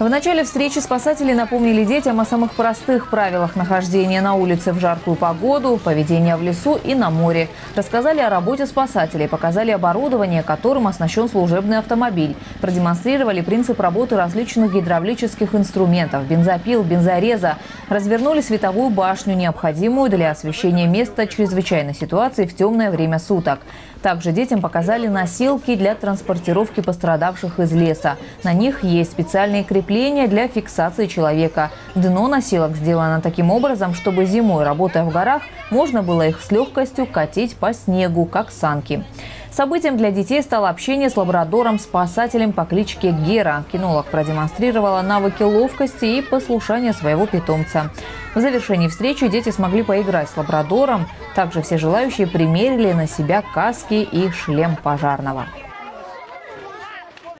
В начале встречи спасатели напомнили детям о самых простых правилах нахождения на улице в жаркую погоду, поведения в лесу и на море. Рассказали о работе спасателей, показали оборудование, которым оснащен служебный автомобиль. Продемонстрировали принцип работы различных гидравлических инструментов, бензопил, бензореза. Развернули световую башню, необходимую для освещения места чрезвычайной ситуации в темное время суток. Также детям показали носилки для транспортировки пострадавших из леса. На них есть специальные крепления для фиксации человека. Дно носилок сделано таким образом, чтобы зимой, работая в горах, можно было их с легкостью катить по снегу, как санки. Событием для детей стало общение с лабрадором-спасателем по кличке Гера. Кинолог продемонстрировала навыки ловкости и послушания своего питомца. В завершении встречи дети смогли поиграть с лабрадором. Также все желающие примерили на себя каски и шлем пожарного.